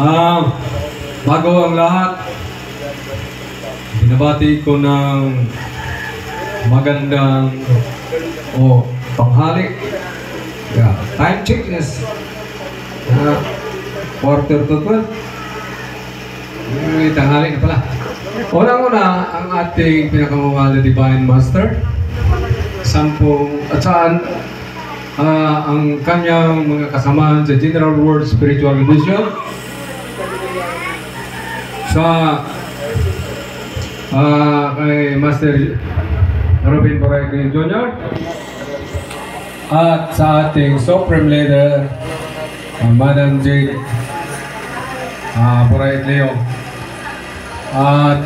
Ah, bago ang lahat, binabati ko ng magandang o tanghali. Yeah, time check is uh, quarter to 12. May tanghali na pala. Unang-una, ang ating pinakamamahal na Divine Master. Sampung, at saan ah, ang kanyang mga kasamahan sa General World Spiritual Mission. Sa ah, kay Master Robin Boracay Jr. at sa ating Supreme Leader ah, Madam Jade uh, Boracay Leo. At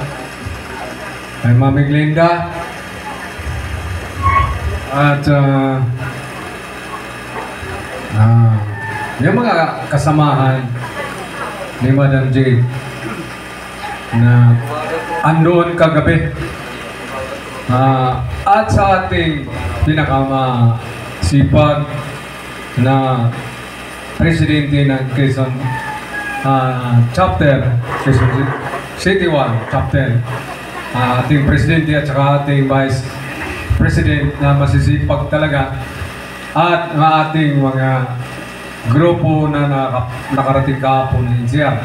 kay Mami Glinda. At ah, Ah, yung mga kasamahan ni Madam Jade na andoon kagabi Ah, at sa ating pinakama sipag na presidente ng Quezon ah, chapter Quezon City 1 chapter. Ah, ating presidente at saka ating vice president na masisipag talaga at ang ating mga grupo na naka, nakarating kahapon ng NCR.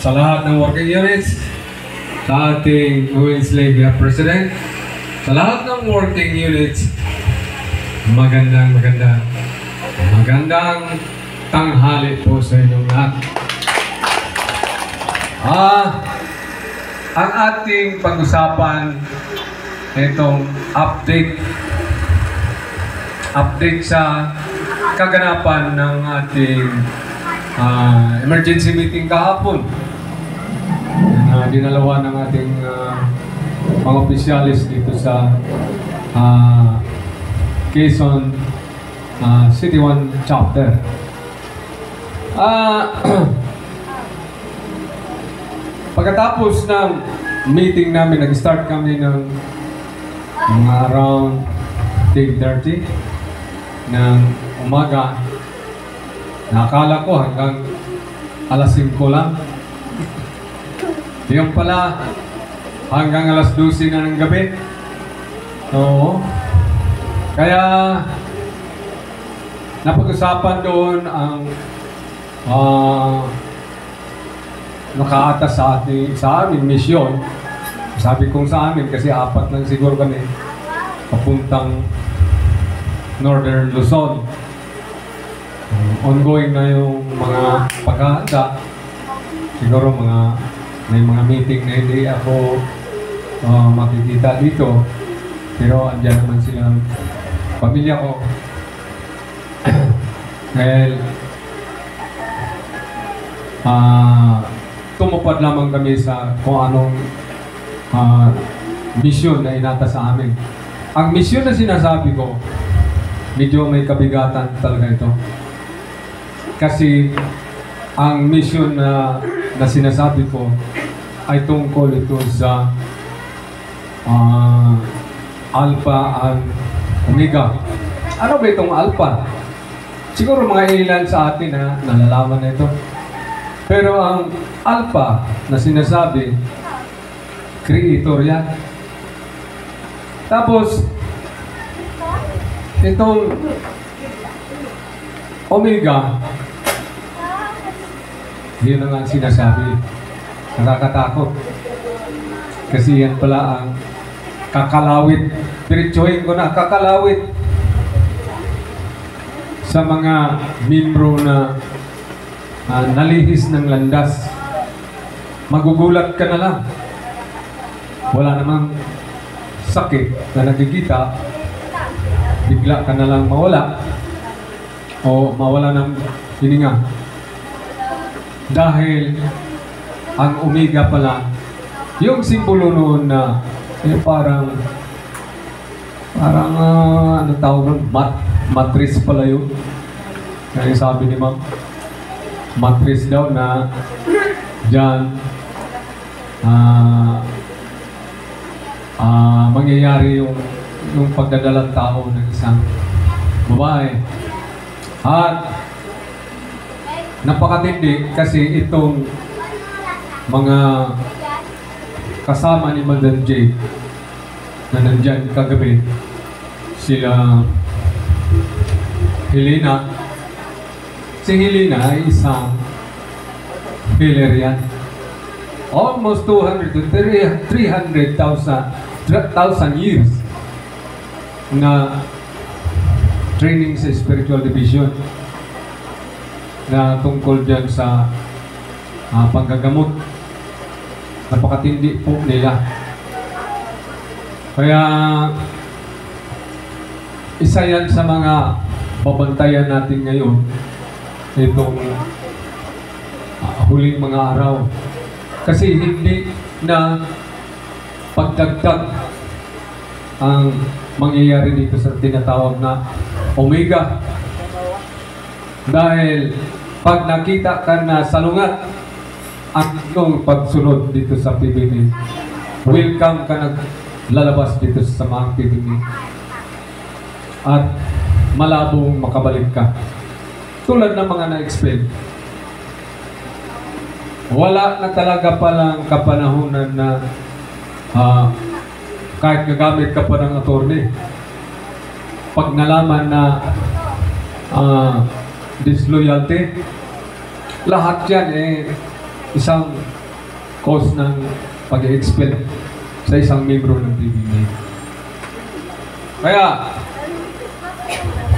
Sa lahat ng working units, sa ating Women's League President, sa lahat ng working units, magandang maganda, magandang tanghali po sa inyong lahat. Ah, ang ating pag-usapan itong update update sa kaganapan ng ating ah, emergency meeting kahapon na dinalawa ng ating ah, mga opisyalis dito sa ah, Quezon ah, City 1 chapter. Ah, pagkatapos ng meeting namin, nag-start kami ng mga around 10.30 ng umaga. Nakakala ko hanggang alas 5 lang. Yung pala, hanggang alas 12 na ng gabi. Oo. Kaya, napag-usapan doon ang ah nakaatas sa ating sa amin misyon. Sabi kong sa amin kasi apat lang siguro kami papuntang Northern Luzon. Ongoing na yung mga paghahanda. Siguro mga may mga meeting na hindi ako uh, makikita dito. Pero andyan naman silang pamilya ko. Dahil ah tumupad lamang kami sa kung anong ah, mission na inata sa amin. Ang mission na sinasabi ko, medyo may kabigatan talaga ito. Kasi ang mission na, na sinasabi ko ay tungkol ito sa ah, Alpha and Omega. Ano ba itong Alpha? Siguro mga ilan sa atin na nalalaman na ito. Pero ang Alpha na sinasabi, creator yan. Tapos, itong Omega, yun ang ang sinasabi. Nakakatakot. Kasi yan pala ang kakalawit. Piritsuhin ko na, kakalawit sa mga membro na ah, nalihis ng landas. Magugulat ka na lang. Wala namang sakit na nakikita. Bigla ka na lang mawala o mawala ng hininga. Dahil ang omega pala, yung simbolo noon na yung parang parang uh, ano tawag? Mat, matris pala yun. Kaya sabi ni ma'am, matris daw na dyan ah ah mangyayari yung yung pagdadalang tao ng isang babae. At napakatindi kasi itong mga kasama ni Madam J na nandyan kagabi. Sila Helena. Si Helena ay isang healer yan. Almost 200 to 300,000 1,000 years na training sa spiritual division na tungkol dyan sa ah, panggagamot. Napakatindi po nila. Kaya isa yan sa mga babantayan natin ngayon itong ah, huling mga araw. Kasi hindi na pagdagdag ang mangyayari dito sa tinatawag na Omega. Dahil pag nakita ka na salungat ang iyong pagsunod dito sa PBB, welcome ka naglalabas dito sa samaang PBB. At malabong makabalik ka. Tulad ng mga na-explain. Wala na talaga palang kapanahunan na ah, kahit gagamit ka pa ng attorney, pag nalaman na ah, disloyalty, lahat yan eh isang cause ng pag-expel sa isang membro ng PBB. Kaya,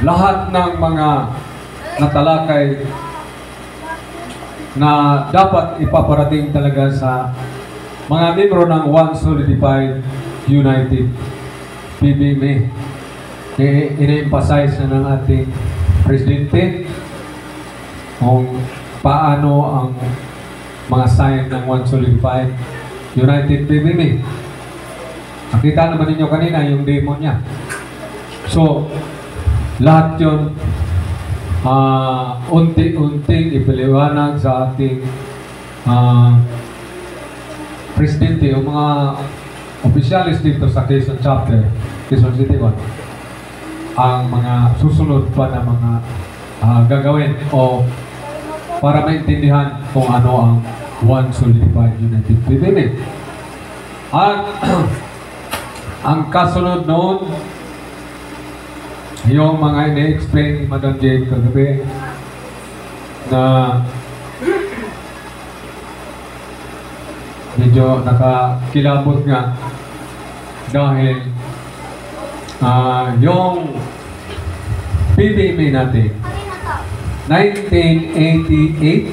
lahat ng mga natalakay na dapat ipaparating talaga sa mga membro ng One Solidified United PBMA. Eh, ina-emphasize na ng ating presidente kung paano ang mga sign ng One Solidified United PBMA. Nakita naman ninyo kanina yung demo niya. So, lahat yun ah, unti-unting ipaliwanag sa ating ah, presidente o mga opisyalis dito sa Quezon Chapter, Quezon City 1, ang mga susunod pa na mga ah, gagawin o para maintindihan kung ano ang One Solidified United PBB. At ang kasunod noon, yung mga ina-explain ni Madam Jane kagabi na medyo nakakilabot nga dahil ah yung PBB natin 1988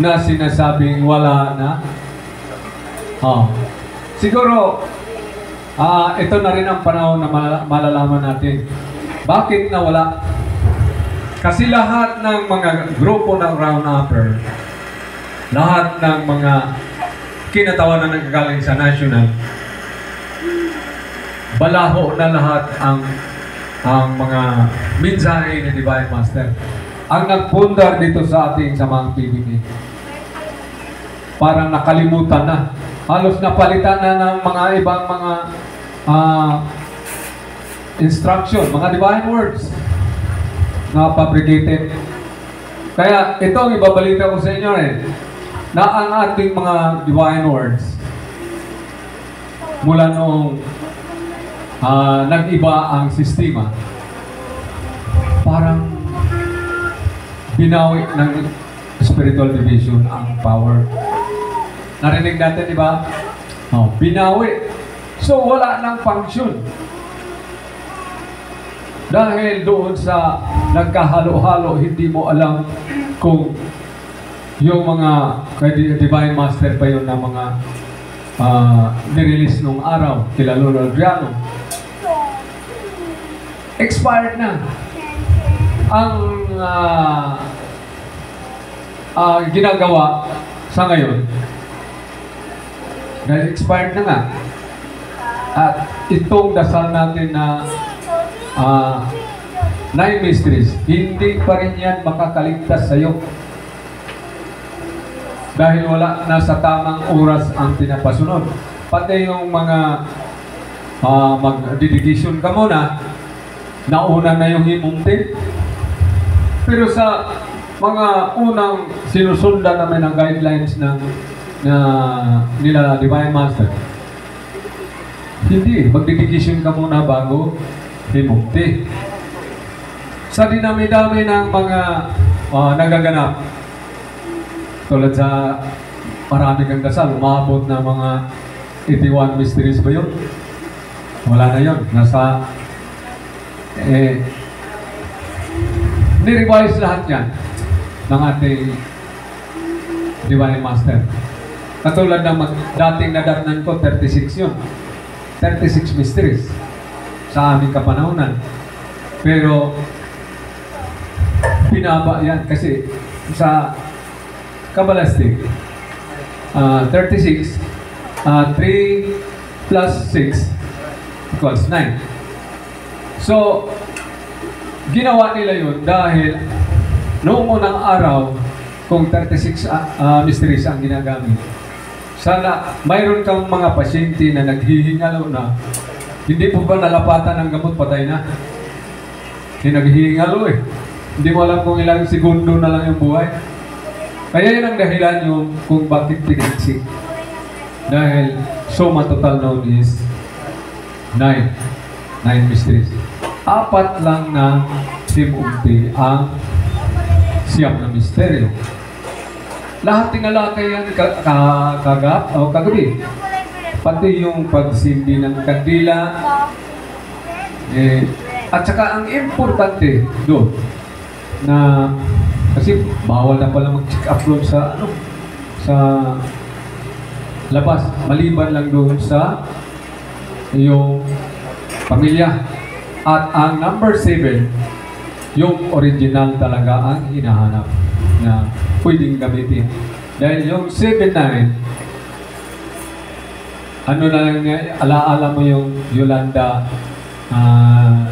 na sinasabing wala na. Oh. siguro ah ito na rin ang panahon na mal- malalaman natin. Bakit nawala kasi lahat ng mga grupo ng round upper lahat ng mga kinatawan na nagagaling sa national, balaho na lahat ang ang mga mensahe ni Divine Master. Ang nagpundar dito sa ating samang PBB. Parang nakalimutan na. Halos napalitan na ng mga ibang mga ah, instruction, mga divine words na fabricated. Kaya ito ang ibabalita ko sa inyo eh na ang ating mga divine words mula noong ah, nag-iba ang sistema, parang binawi ng spiritual division ang power. Narinig natin, di ba? Oh, binawi. So, wala nang function. Dahil doon sa nagkahalo-halo, hindi mo alam kung yung mga Divine Master pa yun na mga ah, nirelease nung araw kila Lolo Adriano. Expired na. Ang ah, ah, ginagawa sa ngayon, dahil expired na nga, at itong dasal natin na ah, nine mysteries, hindi pa rin yan makakaligtas sa'yo dahil wala na sa tamang oras ang pinapasunod. Pati yung mga ah, mag-dedication ka muna, nauna na yung imunti. Pero sa mga unang sinusundan namin ang guidelines ng na nila Divine Master. Hindi, magdidikisyon ka muna bago himukti. Sa dinami-dami ng mga ah, nagaganap, tulad sa marami kang kasal, umabot na mga 81 mysteries ba yun? Wala na yun. Nasa, eh, ni-revise lahat yan ng ating Divine Master. Katulad ng dating nadatnan ko, 36 yun. 36 mysteries sa aming kapanahonan. Pero, pinaba yan kasi sa Kabbalistic, uh, 36, uh, 3 plus 6 equals 9. So, ginawa nila yun dahil noong unang araw, kung 36 uh, uh, mysteries ang ginagamit, sana mayroon kang mga pasyente na naghihingalo na hindi po ba nalapatan ng gamot, patay na. Hindi naghihingalo eh. Hindi mo alam kung ilang segundo na lang yung buhay. Kaya yun ang dahilan yung kung bakit pinagsik. Dahil suma total known is nine. Nine mysteries. Apat lang na timumpi ang siyam na misteryo. Lahat tinalakay yan ka, ka, kagap o kagabi. Pati yung pagsindi ng kandila. Eh, at saka ang importante doon na kasi bawal na pala doon sa ano sa labas. Maliban lang doon sa yung pamilya. At ang number 7 yung original talaga ang hinahanap na pwedeng gamitin. Dahil yung 7-9 ano na lang niya, alaala mo yung Yolanda ah,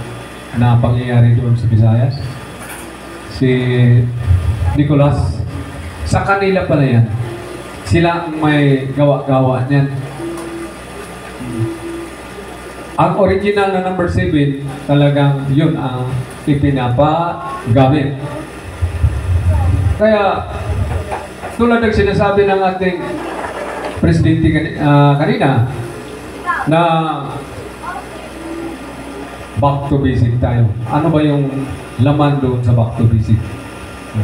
na pangyayari doon sa Visayas si Nicolas. Sa kanila pala yan. Sila ang may gawa-gawa niyan. Ang original na number 7 talagang yun ang ipinapagamit. Kaya tulad ng sinasabi ng ating presidente ah, kanina na back to basic tayo. Ano ba yung laman doon sa back to basic?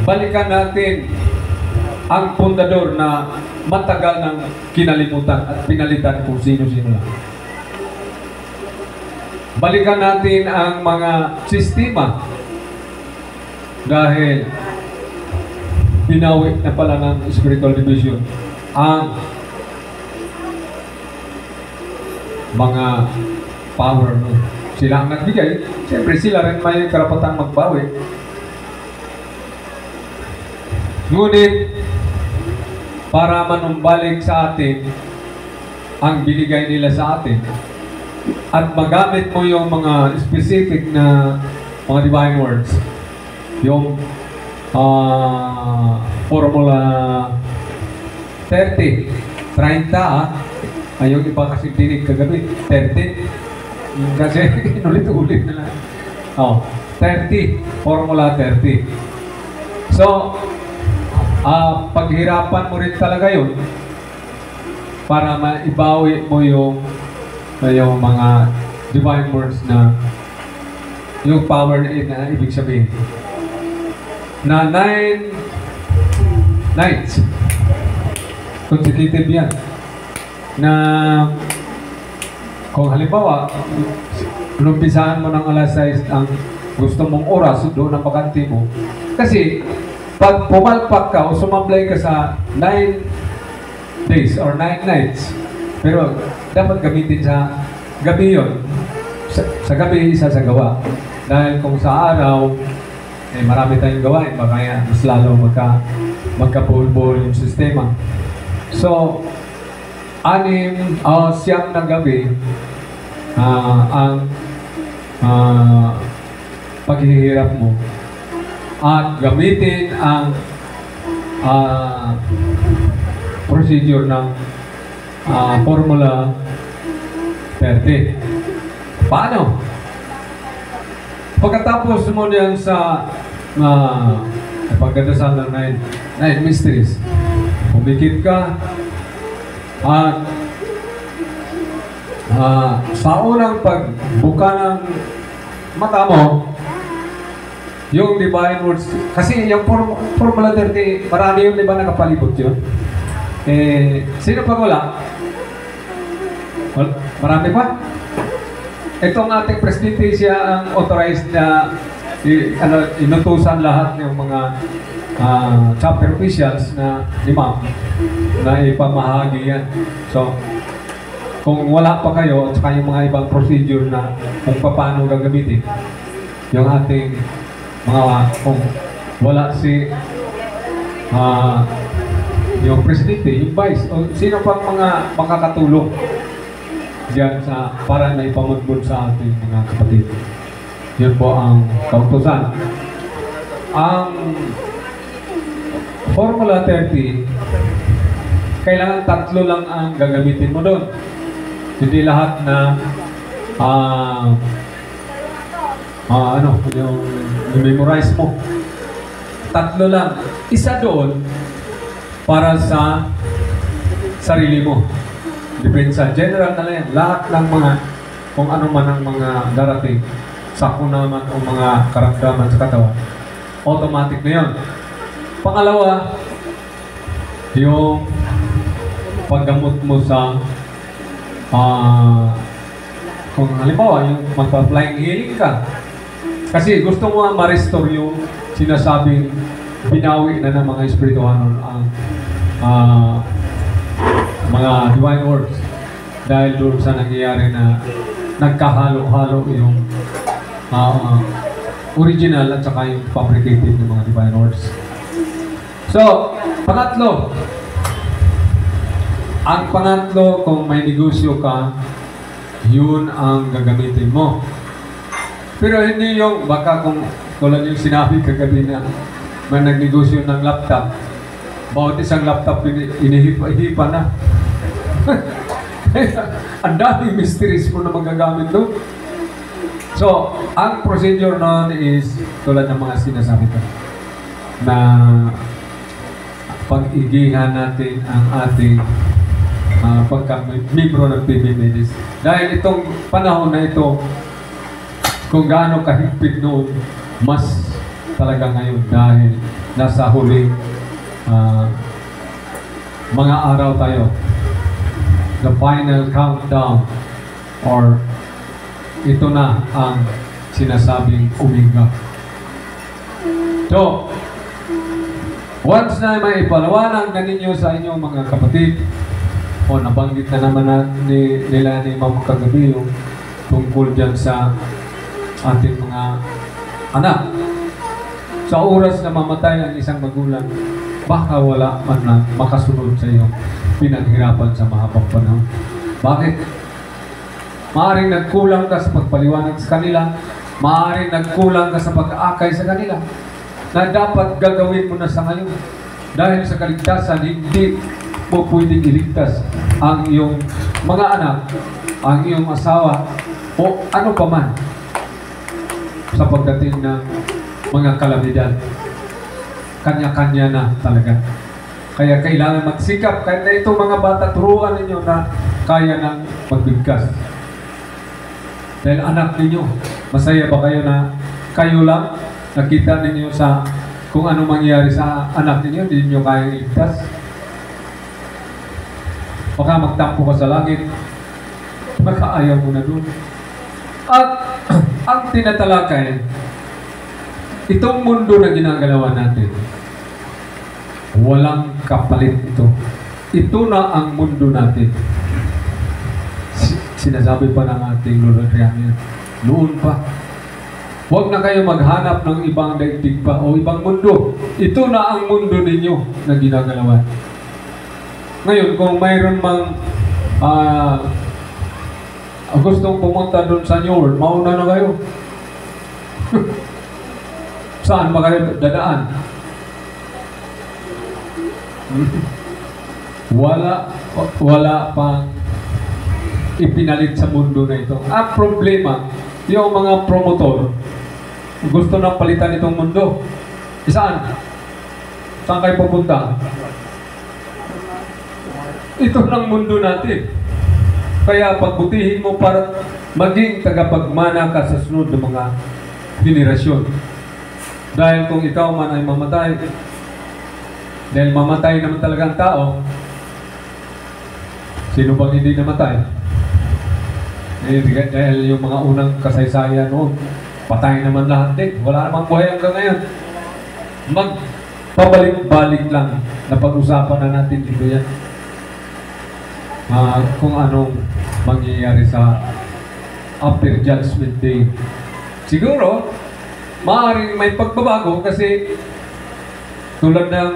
Balikan natin ang pundador na matagal ng kinalimutan at pinalitan kung sino-sino lang. Balikan natin ang mga sistema dahil pinawi na pala ng spiritual division ang mga power no. Sila ang nagbigay. Siyempre sila rin may karapatang magbawi. Ngunit, para manumbalik sa atin ang binigay nila sa atin at magamit mo yung mga specific na mga divine words, yung ah, formula 30, 30 ah, ay yung iba kasi dinig kagabi, 30. Kasi inulit-ulit na lang. Oh, 30, formula 30. So, ah paghirapan mo rin talaga yun para maibawi mo yung yung mga divine words na yung power na, na ibig sabihin na nine nights consecutive yan na kung halimbawa lumpisahan mo ng alas 6 ang gusto mong oras doon ang bakante mo kasi pag pumalpak ka o sumamblay ka sa 9 days or 9 nights pero dapat gamitin sa gabi yon sa, sa gabi isa sa gawa. Dahil kung sa araw eh marami tayong gawain. Baka yan mas lalo magka magkapulbol yung sistema. So anim o siyam na gabi ah, ang ah, paghihirap mo at gamitin ang ah, procedure ng ah, formula 30. Paano? Pagkatapos mo niyan sa ah, pagdadasal ng nine, nine mysteries. Pumikit ka, at ah, sa unang pagbuka ng mata mo, yung divine words, kasi yung form, Formula 30, marami yun, di nakapalibot yun? Eh, sino pa wala? Wal- Marami pa? Itong ating presidente, siya ang authorized na i, ano, inutusan lahat ng mga ah, chapter officials na imam na ipamahagi yan. So, kung wala pa kayo at saka yung mga ibang procedure na kung paano gagamitin yung ating mga kung wala si ah, yung presidente, yung vice, o sino pang mga makakatulong diyan sa para na ipamudbud sa ating mga kapatid. Yun po ang kautusan. Ang Formula 30, kailangan tatlo lang ang gagamitin mo doon. Hindi lahat na ah ah, ano, yung, yung memorize mo. Tatlo lang. Isa doon para sa sarili mo. Depende sa general na lang. Lahat ng mga, kung ano man ang mga darating, sakuna man o mga karamdaman sa katawan, automatic na yun. Pangalawa, yung paggamot mo sa ah kung halimbawa yung magpa-flying healing ka kasi gusto mo ma-restore yung sinasabing binawi na ng mga espirituhanon ang ah, mga divine words dahil doon sa nangyayari na nagkahalo-halo yung ah, original at saka yung fabricated ng mga divine words. So, pangatlo, ang pangatlo, kung may negosyo ka, yun ang gagamitin mo. Pero hindi yung, baka kung tulad yung sinabi kagabi na may nagnegosyo ng laptop, bawat isang laptop ini- inihipa-hipa na. ang daming mysteries mo na magagamit doon. So, ang procedure noon is tulad ng mga sinasabi ko na pag-igihan natin ang ating uh, pagka-membro ng PBMDs. Dahil itong panahon na ito, kung gaano kahigpit noon, mas talaga ngayon dahil nasa huling ah, mga araw tayo. The final countdown or ito na ang sinasabing umiga. So, once na may ipalawanag na ninyo sa inyong mga kapatid, o nabanggit na naman na, ni, nila ni Ma'am kagabi yung tungkol dyan sa ating mga anak. Sa oras na mamatay ang isang magulang, baka wala man na makasunod sa iyo pinaghirapan sa mahabang panahon. Bakit? Maaring nagkulang ka sa pagpaliwanag sa kanila, maaring nagkulang ka sa pag-aakay sa kanila, na dapat gagawin mo na sa ngayon. Dahil sa kaligtasan, hindi mo pwedeng iligtas ang iyong mga anak, ang iyong asawa, o ano pa man sa pagdating ng mga kalamidad. Kanya-kanya na talaga. Kaya kailangan magsikap, kahit na itong mga bata, turuan ninyo na kaya ng magbigkas. Dahil anak ninyo, masaya ba kayo na kayo lang nakita ninyo sa kung ano mangyayari sa anak ninyo, hindi ninyo kayang iligtas. Baka magtampo ka sa langit, magkaayaw mo na doon. At ang tinatalakay, itong mundo na ginagalawan natin, walang kapalit ito. Ito na ang mundo natin. Si- Sinasabi pa ng ating Lolo Adriano, noon pa, Huwag na kayo maghanap ng ibang daigdig pa o ibang mundo. Ito na ang mundo ninyo na ginagalawan. Ngayon, kung mayroon mang ah, gustong pumunta doon sa New World, mauna na kayo. Saan ba dadaan? wala wala pang ipinalit sa mundo na ito. Ang problema, yung mga promotor, gusto na palitan itong mundo. Saan? Saan kayo pupunta? Ito ng mundo natin. Kaya pagbutihin mo para maging tagapagmana ka sa sunod ng mga henerasyon. Dahil kung ikaw man ay mamatay, dahil mamatay naman talaga ang tao, sino bang hindi namatay? Eh, dahil yung mga unang kasaysayan noon, patay naman lahat din. Wala namang buhay hanggang ngayon. Magpabalik-balik lang na pag-usapan na natin dito yan. Ah, kung anong mangyayari sa after judgment day. Siguro, maaaring may pagbabago kasi tulad ng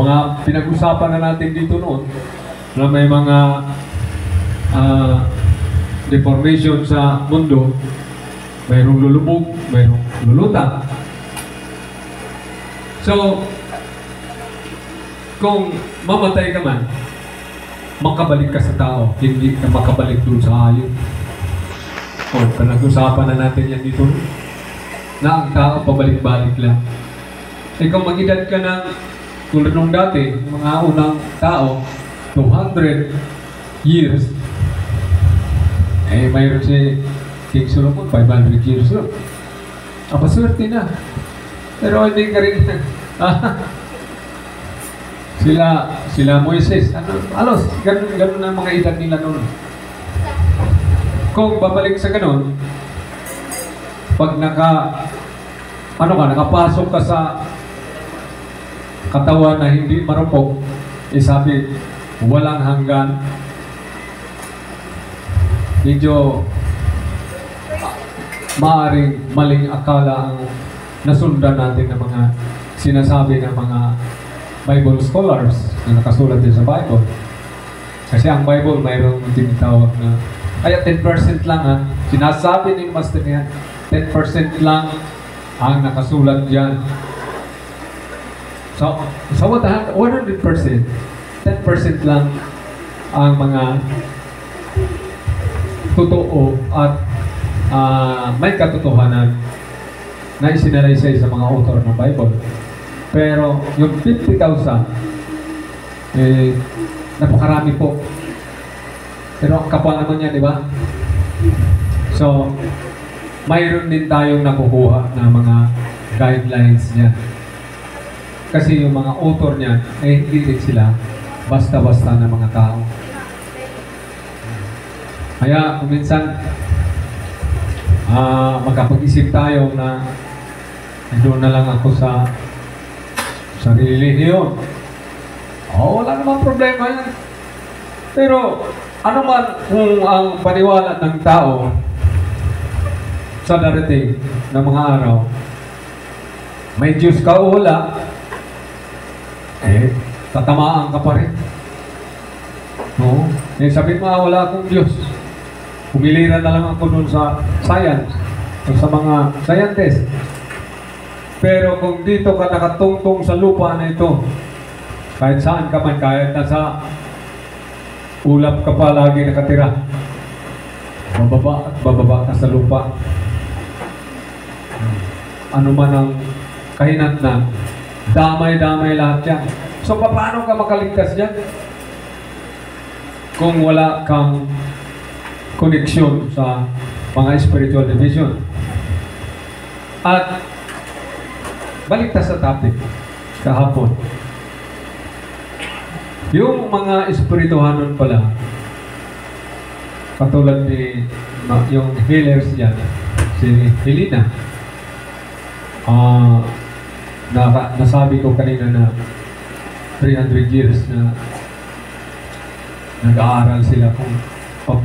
mga pinag-usapan na natin dito noon na may mga ah, deformation sa mundo, mayroong lulubog, mayroong lulutang. So, kung mamatay ka man, makabalik ka sa tao, hindi ka makabalik dun sa hayop. O, pinag-usapan na natin yan dito na ang tao pabalik-balik lang. Ikaw mag-edad ka ng tulad nung dati, mga unang tao, 200 years, eh, mayroon si King Solomon, 500 years old. Aba, swerte na. Pero hindi ka rin, sila, sila Moises, ano, alos, ganun, ganun ang mga edad nila noon. Kung babalik sa ganun, pag naka, ano ka, nakapasok ka sa katawan na hindi marupok, eh sabi, walang hanggan, medyo maaring maling akala ang nasundan natin ng mga sinasabi ng mga Bible scholars na nakasulat din sa Bible. Kasi ang Bible mayroong tinatawag na kaya 10% lang ha. Sinasabi ni Master niya, 10% lang ang nakasulat diyan. So, so 100%, 10% lang ang mga totoo at ah, may katotohanan na isinalaysay sa mga author ng Bible. Pero yung 50,000, eh, napakarami po. Pero ang kapal naman yan, di ba? So, mayroon din tayong nakukuha na mga guidelines niya. Kasi yung mga author niya, eh, hindi sila basta-basta na mga tao. Kaya minsan ah magkapag-isip tayo na doon na lang ako sa sarili niyon. Oh, wala namang problema yan. Pero ano man kung ang paniwala ng tao sa darating na mga araw, may Diyos ka wala, eh, tatamaan ka pa rin. No? Eh, sabi mo, ah, wala akong Diyos. Pumilira na lang ako dun sa science sa mga scientist. Pero kung dito ka nakatungtong sa lupa na ito, kahit saan ka man, kahit nasa ulap ka pa lagi nakatira, bababa at bababa ka sa lupa. Ano man ang kahinat na, damay-damay lahat yan. So, paano ka makaligtas dyan? Kung wala kang koneksyon sa mga spiritual division. At balik ta sa topic kahapon. Yung mga espirituhanon pala, katulad ni yung healers niya, si Helena, ah na, nasabi ko kanina na 300 years na nag-aaral sila kung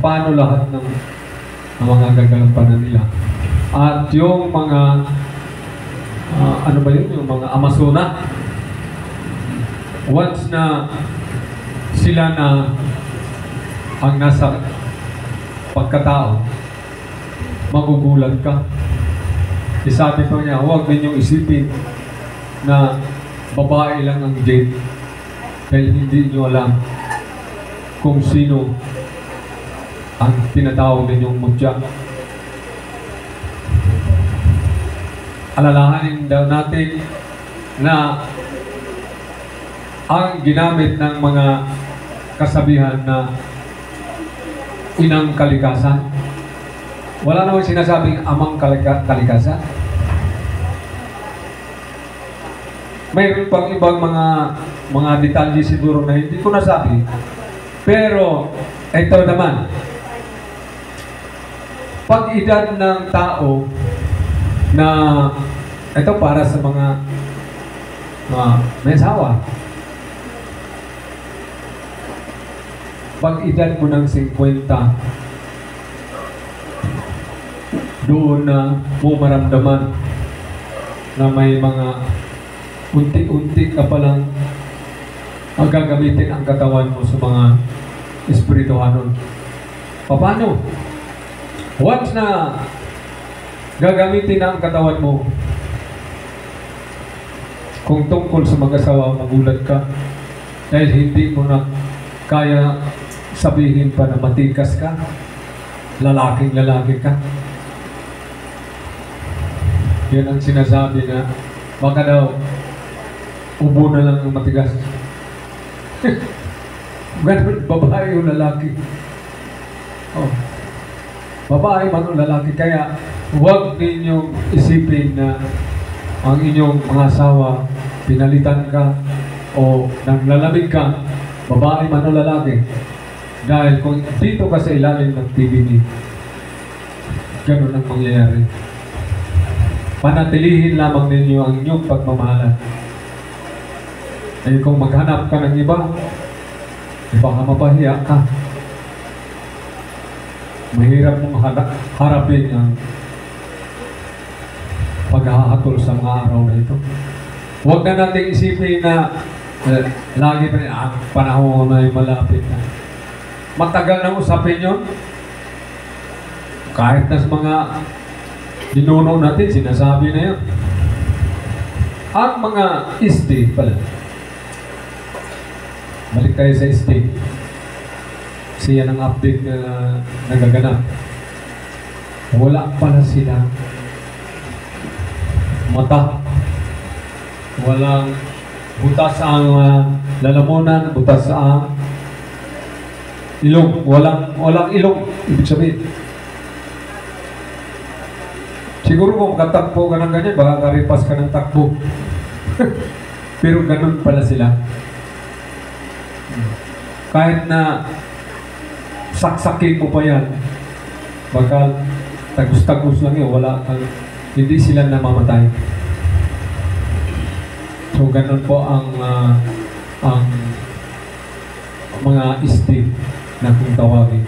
paano lahat ng, ng mga gagalampanan nila. At yung mga ah, ano ba yun, yung mga Amazona, once na sila na ang nasa pagkatao, magugulat ka. Isabi ko niya, huwag ninyong isipin na babae lang ang Jade dahil hindi nyo alam kung sino ang tinatawag ninyong mutya. Alalahanin daw natin na ang ginamit ng mga kasabihan na inang kalikasan. Wala namang sinasabing amang kalika- kalikasan. Mayroon pang ibang mga mga detalye siguro na hindi ko nasabi. Pero ito naman, pag edad ng tao na ito para sa mga mga may asawa. Pag edad mo ng 50, doon na mo maramdaman na may mga unti-unti ka palang ang gagamitin ang katawan mo sa mga espirituhanon. Paano? Once na gagamitin na ang katawan mo, kung tungkol sa mag-asawa, magulat ka dahil hindi mo na kaya sabihin pa na matikas ka, lalaking lalaki ka. Yan ang sinasabi na baka daw ubo na lang ang matigas. Ganun, babae o lalaki. Oh. Babae man o lalaki. Kaya huwag ninyong isipin na ang inyong mga asawa, pinalitan ka o nanglalamig ka, babae man o lalaki. Dahil kung dito ka sa ilalim ng TVD, ganun ang mangyayari. Panatilihin lamang ninyo ang inyong pagmamahalan. Eh kung maghanap ka ng iba, eh baka mapahiya ka. Mahirap mong hara- harapin ang paghahatol sa mga araw na ito. Huwag na natin isipin na eh, lagi pa rin, ah, panahon na ay malapit na. Matagal na usapin yun. Kahit na sa mga dinuno natin, sinasabi na yun. Ang mga isdi pala. Balik tayo sa isdi. Siya ang update na nagaganap. Wala pala sila mata. Walang butas ang uh, lalamunan, butas ang ilong. Walang, walang ilong. Ibig sabihin. Siguro kung katakbo ka ng ganyan, baka karipas ka ng takbo. Pero ganun pala sila. Kahit na saksakin mo pa yan, baka tagus-tagus lang yun, wala kang, hindi sila namamatay. So ganun po ang ah, ang mga isti na kung tawagin.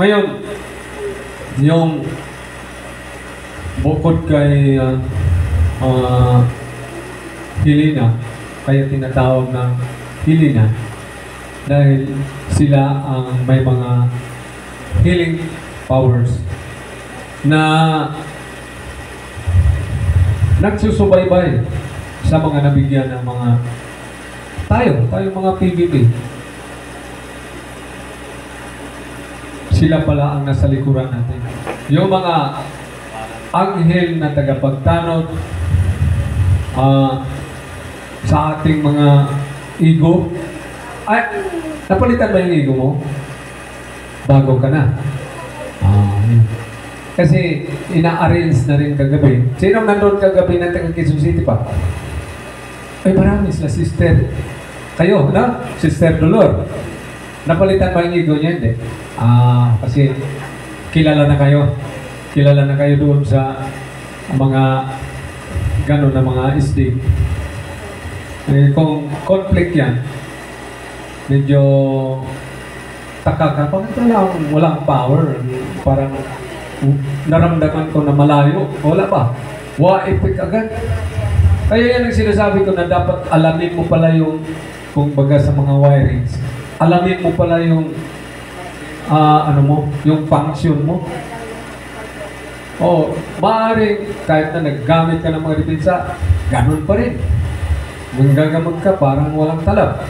Ngayon, yung bukod kay ah, ah, Helena, kaya tinatawag na Helena, dahil sila ang may mga healing powers na nagsusubaybay sa mga nabigyan ng mga tayo, tayo mga PBB. Sila pala ang nasa likuran natin. Yung mga anghel na tagapagtanod ah, sa ating mga ego. Ay, napalitan ba yung ego mo? Bago ka na. Ah. Kasi ina-arrange na rin kagabi. Sino nandun kagabi ng taga Quezon City pa? Ay, marami sila, sister. Kayo, na? Sister Dolor. Napalitan ba yung ego niya? Hindi. Ah, kasi kilala na kayo. Kilala na kayo doon sa mga gano'n na mga SD. Eh, kung conflict yan, medyo taka ka. Bakit wala, walang power? Parang naramdaman ko na malayo. Wala ba? Wa epic agad. Kaya yan ang sinasabi ko na dapat alamin mo pala yung kung baga sa mga wirings. Alamin mo pala yung ah, ano mo, yung function mo. O, maaaring kahit na naggamit ka ng mga depensa, ganun pa rin. Kung gagamot ka, parang walang talab.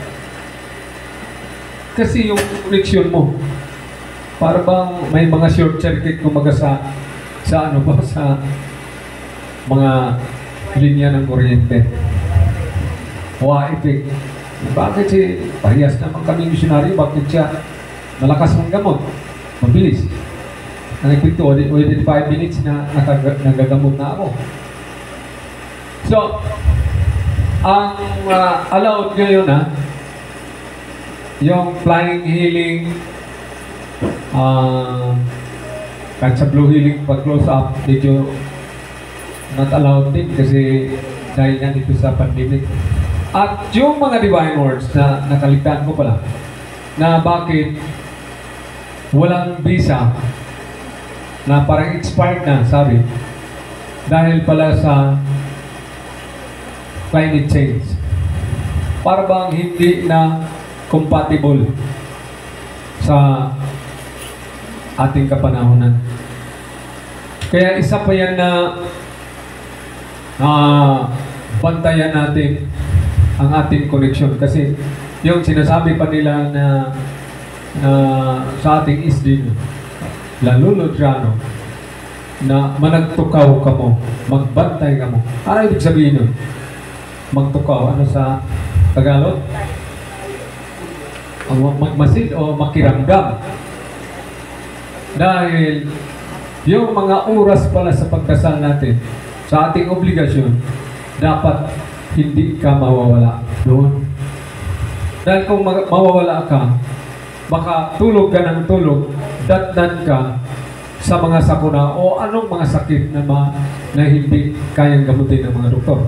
Kasi yung connection mo, para bang may mga short circuit kumaga sa, sa ano ba, sa mga linya ng kuryente. Wa effect. Bakit si parehas naman kami misyonaryo, bakit siya malakas mong gamot? Mabilis. Nagpinto, within 5 minutes na nagagamot na ako. So, ang uh, allowed ngayon na yung flying healing, ah, kahit sa blue healing pag close up, medyo not allowed din kasi dahil yan ito sa pandemic. At yung mga divine words na nakaligtaan ko pala, na bakit walang visa na parang expired na, sabi, dahil pala sa climate change. Para bang hindi na compatible sa ating kapanahonan. Kaya isa pa yan na ah, bantayan natin ang ating connection. Kasi yung sinasabi pa nila na, na sa ating isdin, lalo Luciano, na managtukaw ka mo, magbantay ka mo. Ano ibig sabihin nun? Magtukaw, ano sa Tagalog? O magmasid o makiramdam. Dahil yung mga oras pala sa pagkasal natin, sa ating obligasyon, dapat hindi ka mawawala doon. Dahil kung ma- mawawala ka, baka tulog ka ng tulog, datnan ka sa mga sakuna o anong mga sakit na, ma, na hindi kayang gamutin ng mga doktor.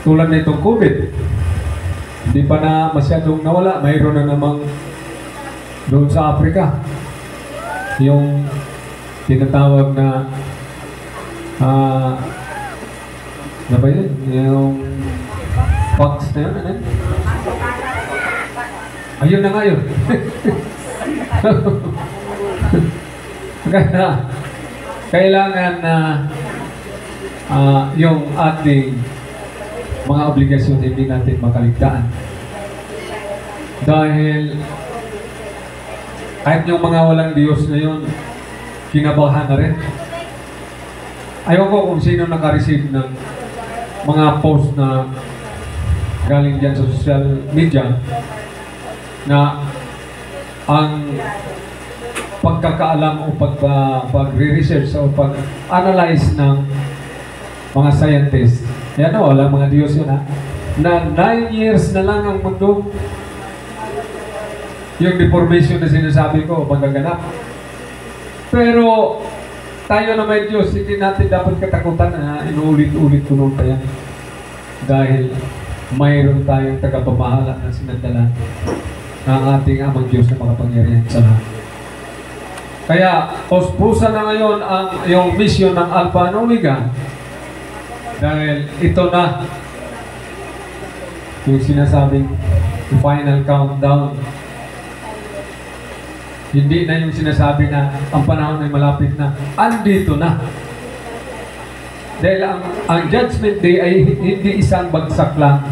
Tulad nitong COVID, hindi pa na masyadong nawala, mayroon na namang doon sa Africa. Yung tinatawag na ah ano ba yun? Yung pox na yun, ano yun? Ayun na nga yun. Kaya kailangan na ah, yung ating mga obligasyon hindi natin makaligtaan. Dahil kahit yung mga walang Diyos na yun, kinabahan na rin. Ayaw ko kung sino naka-receive ng mga post na galing dyan sa social media na ang pagkakaalam o pag, uh, pag-research o pag-analyze ng mga scientists. Yan o, wala mga Diyos yun ha. Na 9 years na lang ang mundo. Yung deformation na sinasabi ko, magaganap. Pero tayo na may Diyos, hindi natin dapat katakutan na inuulit-ulit ko nung yan. Dahil mayroon tayong tagapamahala na sinadala ng ating amang Diyos na makapangyarihan sa lahat. Kaya, pospusa na ngayon ang yung mission ng Alpha and Omega dahil ito na yung sinasabing final countdown. Hindi na yung sinasabi na ang panahon ay malapit na. Andito na. Dahil ang, ang judgment day ay hindi isang bagsak lang.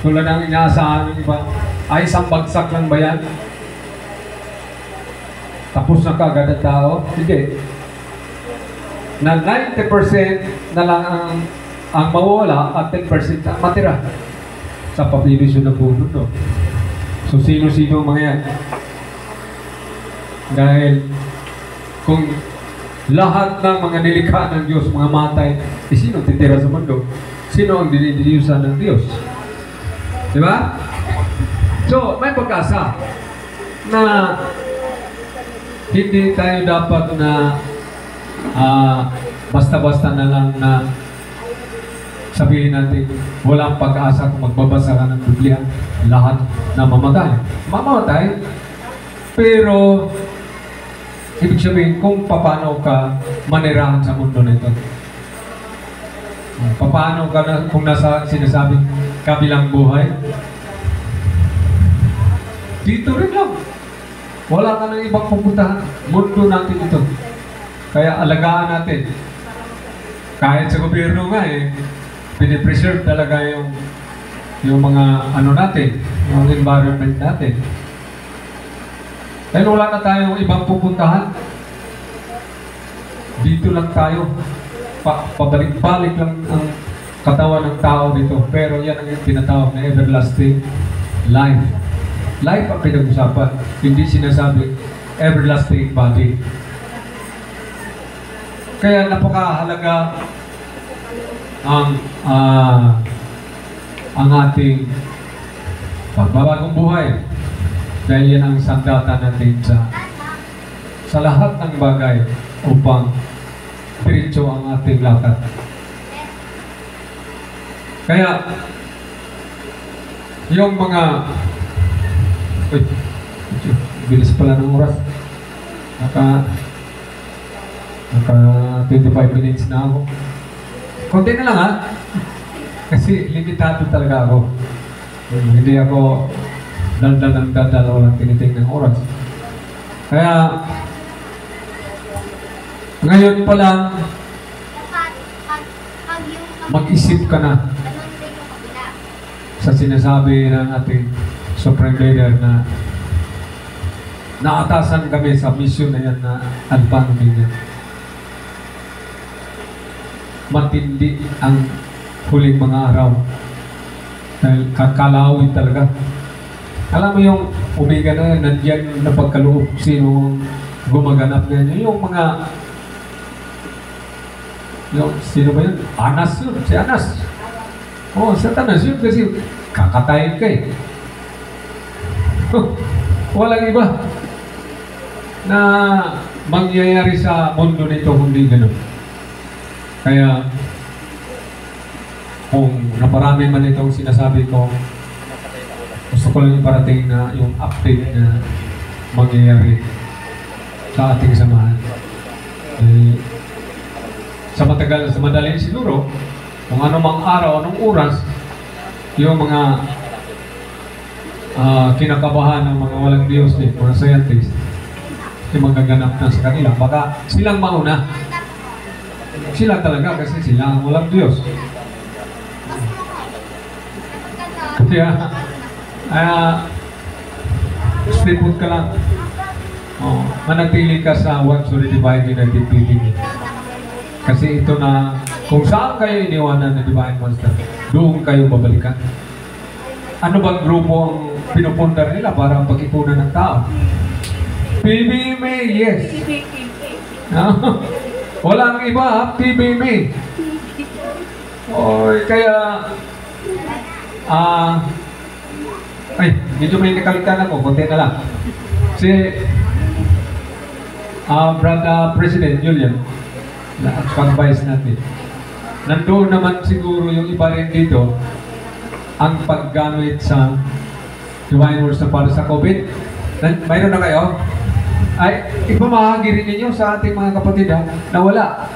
Tulad ng inaasahan ng iba, ay isang bagsak lang ba yan? Tapos na kagad ang tao? Hindi. Na 90% na lang ang ang mawawala at 10% ang matira sa population ng buong mundo. So, sino-sino mga yan? Dahil kung lahat ng mga nilikha ng Diyos, mga matay, eh sino titira sa mundo? Sino ang dinidiyusan ng Diyos? Di ba? So, may pagkasa na hindi tayo dapat na ah, basta-basta na lang na sabihin natin, walang pag-asa kung magbabasa ka ng Biblia, lahat na mamatay. Mamamatay, pero ibig sabihin kung paano ka manirahan sa mundo nito. Paano ka na, kung nasa sinasabing kabilang buhay, dito rin lang. Wala ka ng ibang pupuntahan. Mundo natin ito. Kaya alagaan natin. Kahit sa gobyerno nga eh, pinipreserve talaga yung yung mga ano natin, yung environment natin. Dahil wala na tayong ibang pupuntahan. Dito lang tayo. Pa pabalik-balik lang ang katawan ng tao dito. Pero yan ang tinatawag na everlasting life. Life ang pinag-usapan. Hindi sinasabi everlasting body. Kaya napakahalaga ang ah, ang ating pagbabagong buhay dahil yan ang sandata natin sa sa lahat ng bagay upang diretso ang ating lakad. Kaya yung mga Uy, bilis pala ng oras. Naka naka 25 minutes na ako. Konti na lang ha. Kasi limitado talaga ako. Hindi ako daldal ng daldal walang tiniting ng oras. Kaya ngayon pa lang mag-isip ka na sa sinasabi ng ating Supreme Leader na naatasan kami sa mission na yan na alpang niya. Matindi ang huling mga araw. Dahil kakalawin talaga. Alam mo yung umiga na nandiyan na pagkaloob sino gumaganap na yun. Yung mga yung sino ba yun? Anas yun. Si Anas. Oh, satanas yun kasi kakatayin ka eh. Walang iba na mangyayari sa mundo nito kundi ganun. Kaya kung naparami man itong sinasabi ko, gusto ko lang iparating na yung update na mangyayari sa ating samahan. Eh, sa matagal, sa madali siguro, kung ano mang araw, anong oras, yung mga ah, kinakabahan ng mga walang Diyos din, mga scientists, yung magaganap na sa kanila, baka silang mauna. Sila talaga kasi sila ang walang Diyos. Kaya, ah, stay put ka lang. Oh, manatili ka sa what's already divine United PDB. Kasi ito na, kung saan kayo iniwanan ng Divine Monster, doon kayo babalikan. Ano bang grupo ang pinupundar nila para pag-ipunan ng tao? PBMA, yes. Ah, Walang iba, PBMA. Oy, kaya, ah, ay, medyo may nakalitan ako, konti na lang. Si, ah, brother President Julian, na advice natin. Nandoon naman siguro yung iba rin dito, ang paggamit sa Divine Words na para sa COVID. Mayroon na kayo? Ay, ipamahagi rin ninyo sa ating mga kapatid ha, na wala.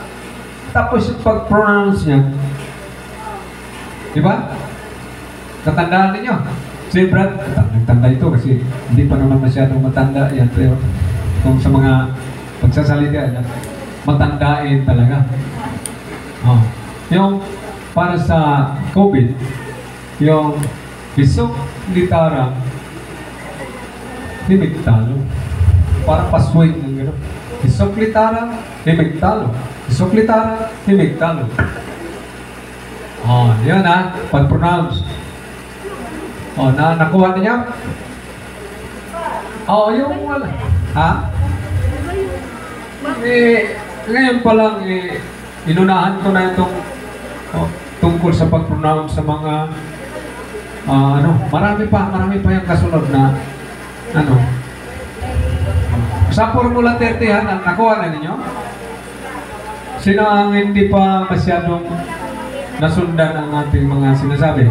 Tapos yung pag-pronounce niya, di ba? Natandaan ninyo. Si Brad, nagtanda ito kasi hindi pa naman masyadong matanda yan. Pero kung sa mga pagsasalita yan, matandain talaga. Oh. Yung para sa COVID, yung isok litara, himigtalo. Para paswing ng gano'n. Isok litara, himigtalo. Isok litara, himigtalo. Oh, yun ha, pag-pronounce. Oh, na nakuha niya? Oh, yung wala. Ha? Eh, ngayon pa lang, eh, inunahan ko na itong oh, tungkol sa pag-pronounce sa mga ah, ano, marami pa, marami pa yung kasunod na ano. Sa Formula 30 ha, na- nakuha na ninyo? Sino ang hindi pa masyadong nasundan ang ating mga sinasabi?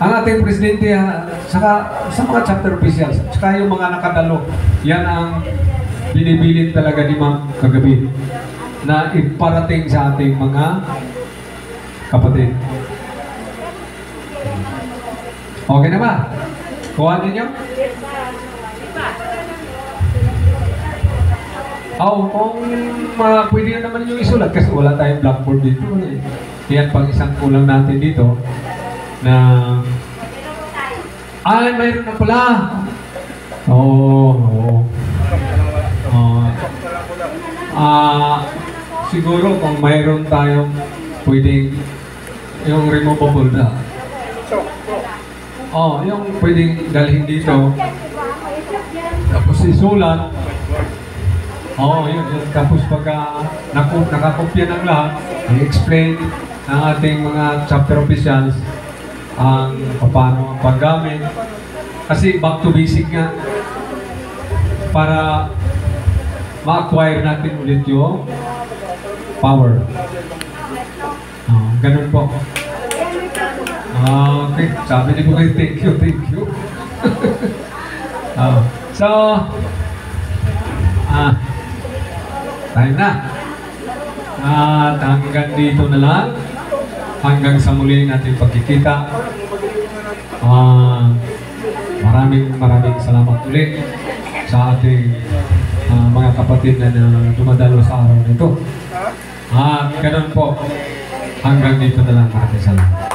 Ang ating presidente, ha, saka sa mga chapter officials, saka yung mga nakadalo, yan ang binibilin talaga ni Ma'am kagabi na iparating sa ating mga kapatid. Okay na ba? Kuha ninyo? Oo, kung uh, pwede na naman yung isulat kasi wala tayong blackboard dito. Eh. Yan pang isang kulang natin dito na ay, mayroon na pala. Oo, oo. Oo. Ah, siguro kung mayroon tayong pwedeng yung removable na. Oh, yung pwedeng dalhin dito. Tapos isulat. Oo, oh, yun, yun. Tapos pagka naku, nakakopya ng lahat, i-explain ng ating mga chapter officials ang paano ang paggamit. Kasi back to basic nga, para ma-acquire natin ulit yung power. Oh, ganun po. Ah, okay, sabi ni Bukay, thank you, thank you. Ah, so, ah, time na. At hanggang dito na lang. Hanggang sa muli natin pagkikita. Ah, maraming maraming salamat ulit sa ating ah, mga kapatid na, na dumadalo sa araw nito. At ganun po. Hanggang dito na lang. Maraming salamat.